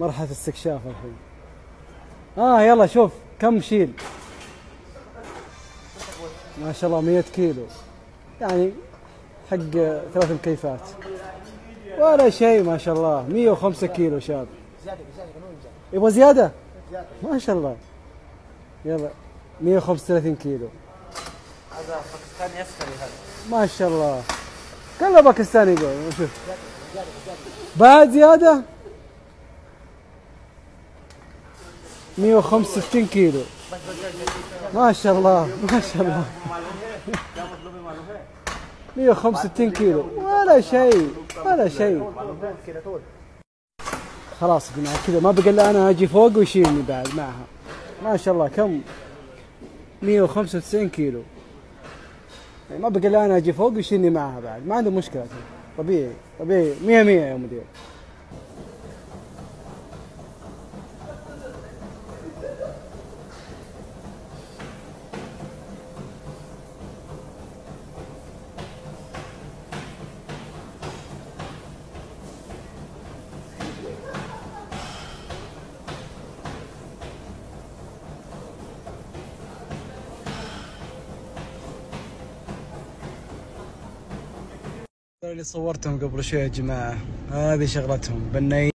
مرحلة استكشاف الحين. آه يلا شوف كم شيل؟ ما شاء الله 100 كيلو. يعني حق ثلاث مكيفات. ولا شيء ما شاء الله. 105 كيلو شاب. زياده زياده زياده يبغى زيادة؟ زياده ما شاء الله. يلا 135 كيلو. هذا باكستاني اسفلي هذا. ما شاء الله. كله باكستاني يقول. شوف. بعد زيادة؟ 165 كيلو. ما شاء الله ما شاء الله. 165 كيلو. ولا شيء ولا شيء. خلاص يا جماعة كذا ما بقى إلا أنا أجي فوق ويشيلني بعد معها. ما شاء الله كم؟ 195 كيلو. يعني ما بقى إلا أنا أجي فوق ويشيلني معها بعد. ما عنده مشكلة طبيعي طبيعي. 100 100 يا مدير. اللي صورتهم قبل شوي يا جماعة؟ هذه شغلتهم بنايين